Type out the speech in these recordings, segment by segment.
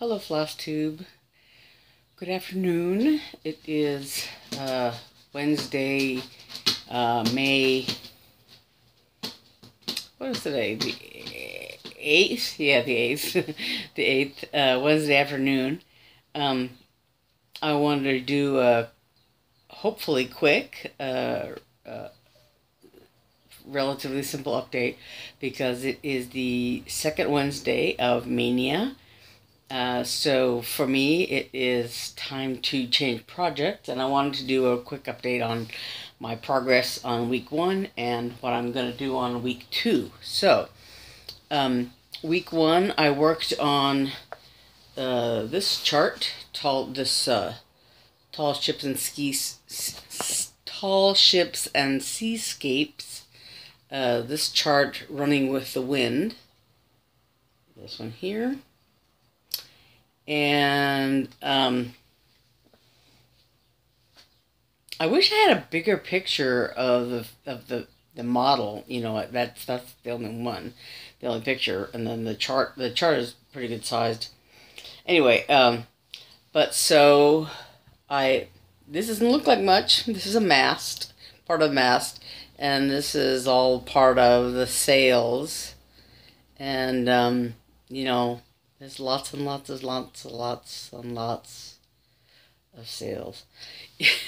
Hello, Floss Tube. Good afternoon. It is uh, Wednesday, uh, May. What is today? The eighth? Yeah, the eighth. the eighth. Uh, Wednesday afternoon. Um, I wanted to do a hopefully quick, uh, uh, relatively simple update because it is the second Wednesday of Maynia. Uh, so for me, it is time to change projects, and I wanted to do a quick update on my progress on week one and what I'm going to do on week two. So, um, week one, I worked on uh, this chart, tall this uh, tall ships and skis, tall ships and seascapes. Uh, this chart running with the wind. This one here and um, I wish I had a bigger picture of the of the the model. You know, that's that's the only one, the only picture, and then the chart. The chart is pretty good sized. Anyway, um, but so I this doesn't look like much. This is a mast, part of the mast, and this is all part of the sails, and um, you know there's lots and lots and lots and lots and lots of sails.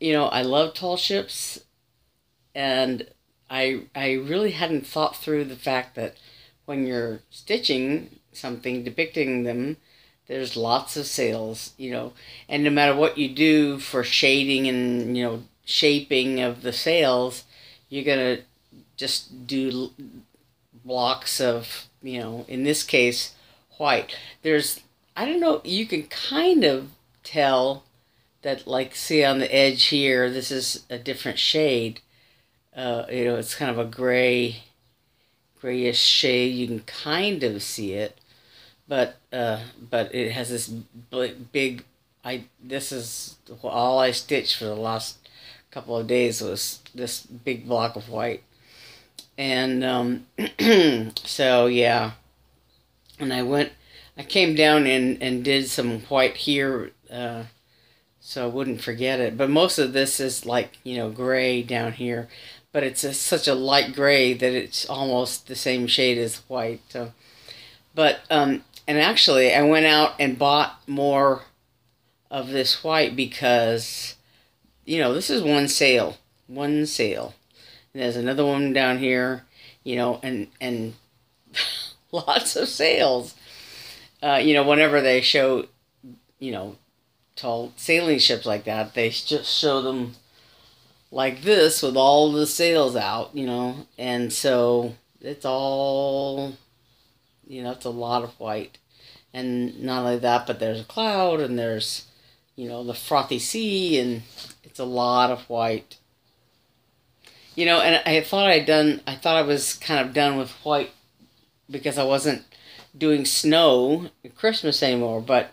you know, I love tall ships, and I I really hadn't thought through the fact that when you're stitching something, depicting them, there's lots of sails, you know, and no matter what you do for shading and you know shaping of the sails, you're gonna just do blocks of you know in this case white. There's, I don't know, you can kind of tell that, like, see on the edge here, this is a different shade. Uh, you know, it's kind of a gray, grayish shade. You can kind of see it, but uh, but it has this big. I this is all I stitched for the last couple of days was this big block of white, and um, so yeah and I went, I came down and, and did some white here, uh, so I wouldn't forget it. But most of this is like, you know, gray down here, but it's a, such a light gray that it's almost the same shade as white. So, but, um, and actually I went out and bought more of this white because, you know, this is one sail, one sail. And there's another one down here, you know, and, and lots of sails. Uh, you know, whenever they show, you know, tall sailing ships like that, they just show them like this with all the sails out, you know, and so it's all, you know, it's a lot of white. And not only that, but there's a cloud and there's, you know, the frothy sea and it's a lot of white. You know, and I thought I'd done, I thought I was kind of done with white because I wasn't doing snow Christmas anymore. But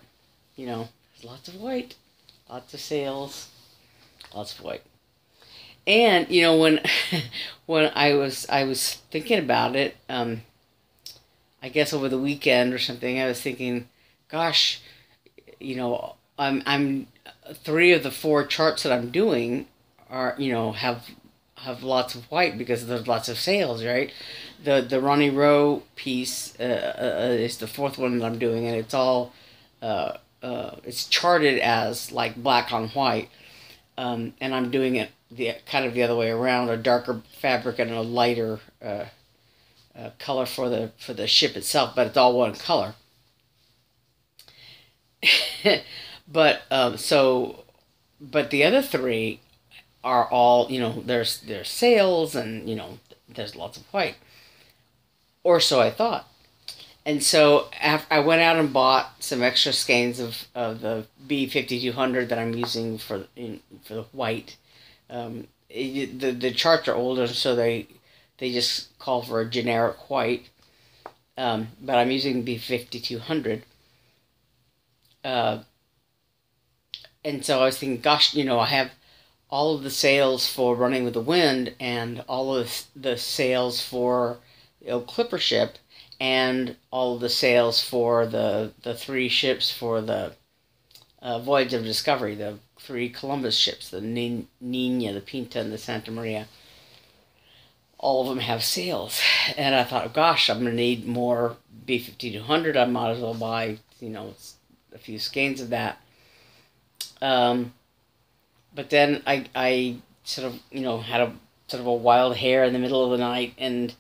you know, lots of white, lots of sails, lots of white. And you know when when I was I was thinking about it, um, I guess over the weekend or something, I was thinking, gosh, you know, I'm I'm three of the four charts that I'm doing are you know have have lots of white because there's lots of sails, right? The the Ronnie Rowe piece uh, uh, is the fourth one that I'm doing, and it's all uh, uh, it's charted as like black on white, um, and I'm doing it the kind of the other way around, a darker fabric and a lighter uh, uh, color for the for the ship itself, but it's all one color. but um, so, but the other three are all you know there's there's sails and you know there's lots of white. Or so i thought. And so i went out and bought some extra skeins of, of the b5200 that i'm using for in, for the white. Um, it, the, the charts are older so they they just call for a generic white. Um, but i'm using b5200 uh, and so i was thinking gosh you know i have all of the sails for Running with the Wind and all of the sails for you know, Clipper Ship, and all of the sails for the the three ships for the uh, voyage of discovery, the three Columbus ships, the Nina, the Pinta, and the Santa Maria. All of them have sails, and I thought, gosh, I'm gonna need more B fifty two hundred. I might as well buy, you know, a few skeins of that. Um, but then I I sort of you know had a sort of a wild hair in the middle of the night and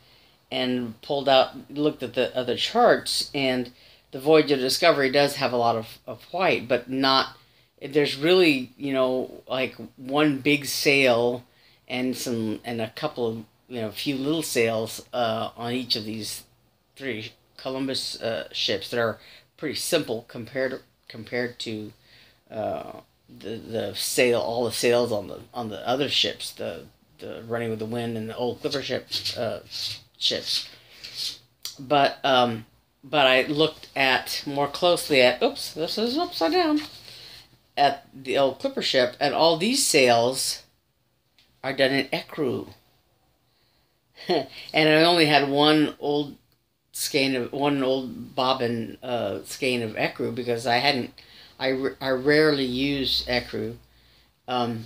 and pulled out looked at the other charts and the voyage of discovery does have a lot of, of white but not there's really you know like one big sail and some and a couple of you know a few little sails uh, on each of these three Columbus uh, ships that are pretty simple compared compared to uh, the the sail all the sails on the on the other ships the the running with the wind and the old clipper ship uh, ships. But um but I looked at more closely at oops this is upside down. At the old clipper ship and all these sails are done in ecru and I only had one old skein of one old bobbin uh, skein of ecru because I hadn't I, I rarely use ecru um,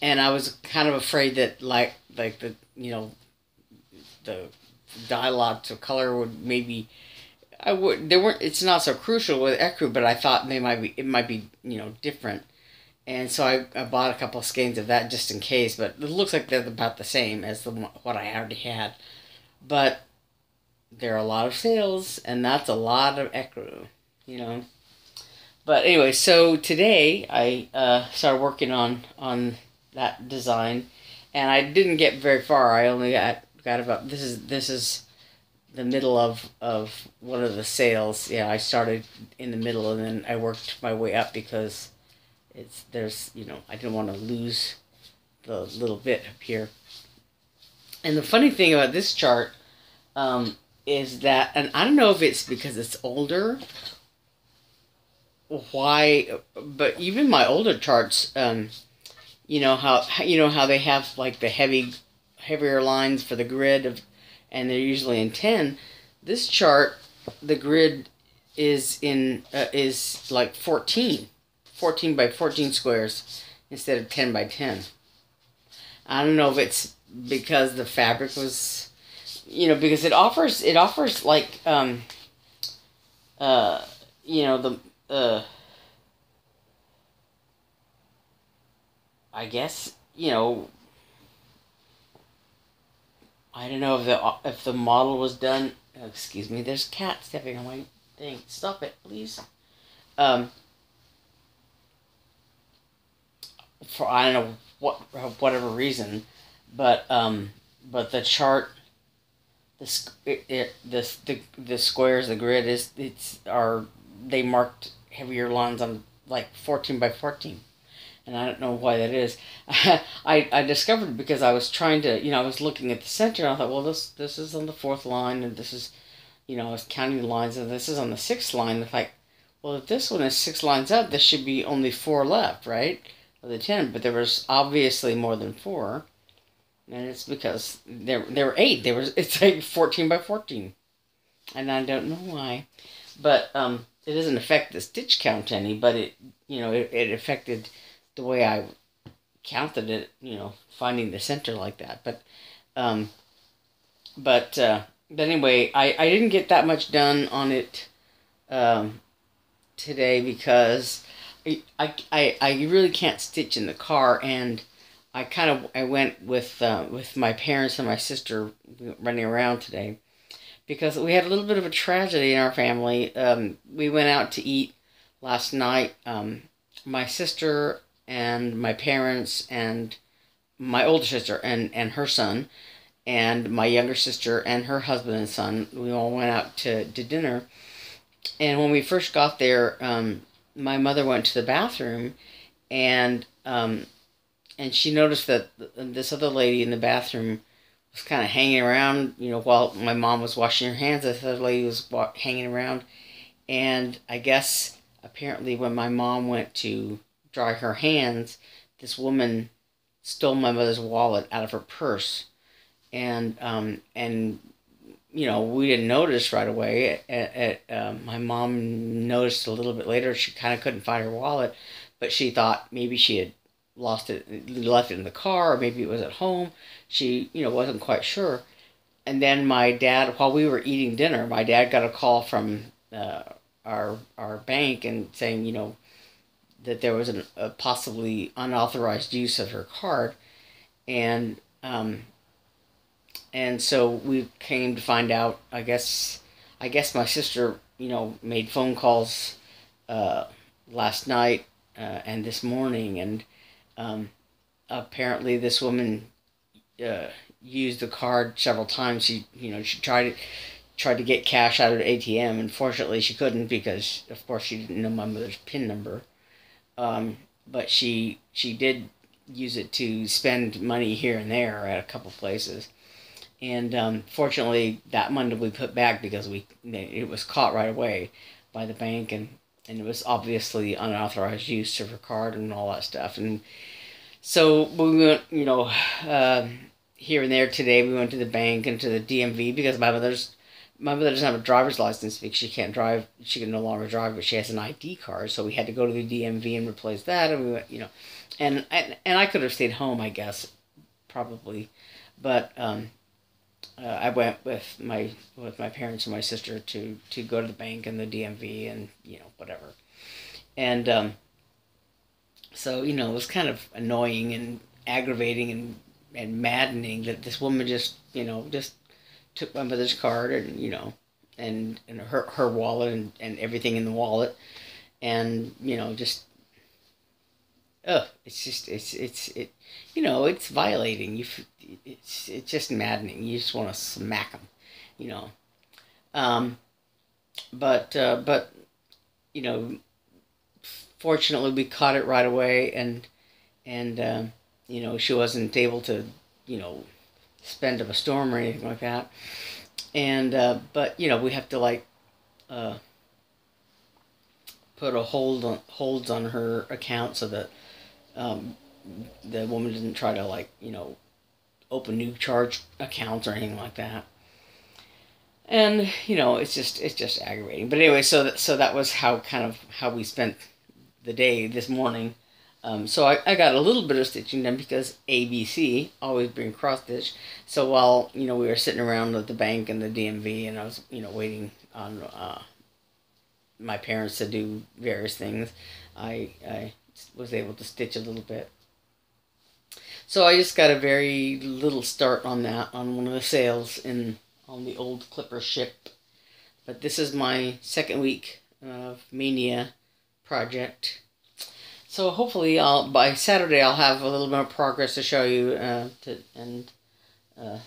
and I was kind of afraid that like like the you know the dialogue to color would maybe I would there weren't it's not so crucial with ecru but I thought they might be it might be you know different. And so I, I bought a couple of skeins of that just in case but it looks like they're about the same as the what I already had. But there are a lot of sails, and that's a lot of ecru you know but anyway so today I uh, started working on on that design, and I didn't get very far. I only got got about this is this is the middle of of one of the sails. Yeah, I started in the middle and then I worked my way up because it's there's you know I didn't want to lose the little bit up here. And the funny thing about this chart um, is that, and I don't know if it's because it's older, why, but even my older charts, um, you know how you know how they have like the heavy heavier lines for the grid of and they're usually in 10 this chart the grid is in uh, is like 14 14 by 14 squares instead of 10 by 10 i don't know if it's because the fabric was you know because it offers it offers like um uh you know the uh I guess you know. I don't know if the if the model was done. Oh, excuse me. There's cat stepping on my thing. Stop it, please. Um. For I don't know what whatever reason, but um, but the chart, the it, it the the the squares, the grid is it's are they marked heavier lines on like fourteen by fourteen and I don't know why that is. I, I discovered because I was trying to, you know, I was looking at the center. And I thought, well, this this is on the fourth line, and this is, you know, I was counting the lines, and this is on the sixth line. It's like, well, if this one is six lines up, there should be only four left, right? Of the ten, but there was obviously more than four, and it's because there there were eight. There was it's like fourteen by fourteen, and I don't know why, but um, it doesn't affect the stitch count any, but it you know it, it affected the way I counted it, you know, finding the center like that. But, um, but, uh, but anyway, I, I didn't get that much done on it, um, today because I, I, I really can't stitch in the car and I kind of, I went with, uh, with my parents and my sister running around today because we had a little bit of a tragedy in our family. Um, we went out to eat last night. Um, my sister and my parents and my older sister and, and her son and my younger sister and her husband and son. We all went out to, to dinner. And when we first got there, um, my mother went to the bathroom and um, and she noticed that this other lady in the bathroom was kind of hanging around, you know, while my mom was washing her hands. This other lady was hanging around. And I guess apparently when my mom went to dry her hands, this woman stole my mother's wallet out of her purse, and um, and you know, we didn't notice right away. At, at um, my mom noticed a little bit later. She kind of couldn't find her wallet, but she thought maybe she had lost it, left it in the car, or maybe it was at home. She, you know, wasn't quite sure. And then my dad, while we were eating dinner, my dad got a call from uh, our our bank and saying, you know, that there was an, a possibly unauthorized use of her card, and um, and so we came to find out. I guess I guess my sister, you know, made phone calls uh, last night uh, and this morning, and um, apparently this woman uh, used the card several times. She, you know, she tried it tried to get cash out of the ATM. Unfortunately, she couldn't because, of course, she didn't know my mother's PIN number. Um, but she she did use it to spend money here and there at a couple places. And um, fortunately, that money we put back because we it was caught right away by the bank, and, and it was obviously unauthorized use of her card and all that stuff. And so we went, you know, uh, here and there today. We went to the bank and to the DMV because my mother's my mother doesn't have a driver's license because she can't drive. She can no longer drive, but she has an ID card. So we had to go to the DMV and replace that. And we went, you know, and and, and I could have stayed home, I guess, probably, but um, uh, I went with my with my parents and my sister to to go to the bank and the DMV and you know whatever, and um, so you know it was kind of annoying and aggravating and and maddening that this woman just you know just took my mother's card and you know and and her her wallet and, and everything in the wallet and you know just oh it's just it's it's it you know it's violating. You it's it's just maddening. You just want to smack them you know? Um but uh, but you know fortunately we caught it right away and and uh, you know she wasn't able to you know spend of a storm or anything like that. And uh, but you know we have to like uh, put a hold on holds on her account so that um, the woman didn't try to like you know open new charge accounts or anything like that. And you know it's just it's just aggravating. But anyway, so that so that was how kind of how we spent the day this morning. Um, so I, I got a little bit of stitching done because ABC always bring cross stitch. So while you know we were sitting around at the bank and the DMV, and I was you know waiting on uh, my parents to do various things, I I was able to stitch a little bit. So I just got a very little start on that on one of the sails in on the old Clipper ship. But this is my second week of Maynia project so hopefully, I'll by Saturday I'll have a little more progress to show you uh, to and uh,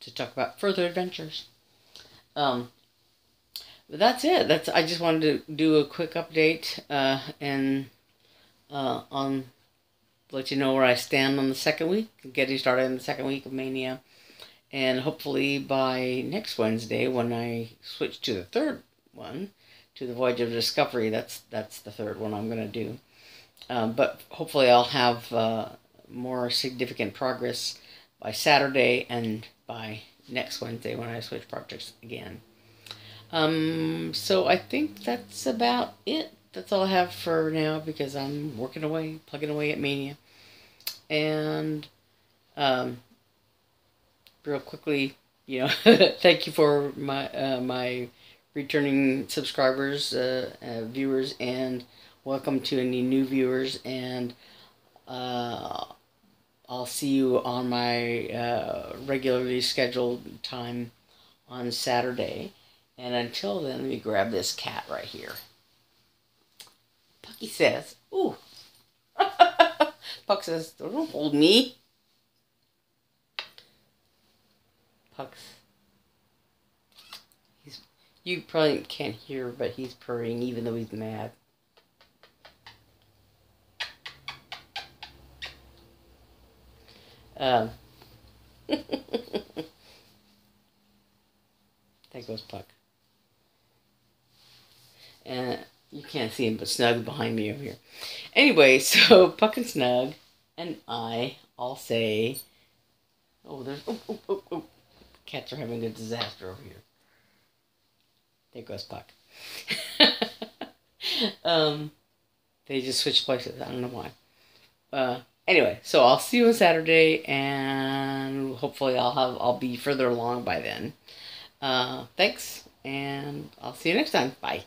to talk about further adventures. Um, but that's it. That's I just wanted to do a quick update uh, and uh, on let you know where I stand on the second week, getting started in the second week of Maynia, and hopefully by next Wednesday when I switch to the third one, to the Voyage of Discovery. That's that's the third one I'm gonna do. Um, but hopefully, I'll have uh, more significant progress by Saturday and by next Wednesday when I switch projects again. Um, so I think that's about it. That's all I have for now because I'm working away, plugging away at Maynia. And um, real quickly, you know, thank you for my uh, my returning subscribers, uh, uh, viewers, and welcome to any new viewers and uh, I'll see you on my uh, regularly scheduled time on Saturday. And until then, let me grab this cat right here. Pucky says, ooh. Puck says, don't hold me. Puck's. He's, you probably can't hear, but he's purring even though he's mad. Um, there goes Puck. And you can't see him, but Snug behind me over here. Anyway, so Puck and Snug and I all say, oh, there's, oh, oh, oh, oh. Cats are having a disaster over here. There goes Puck. um, they just switched places. I don't know why. Uh, anyway, so I'll see you on Saturday, and hopefully I'll have I'll be further along by then. Uh, thanks, and I'll see you next time. Bye.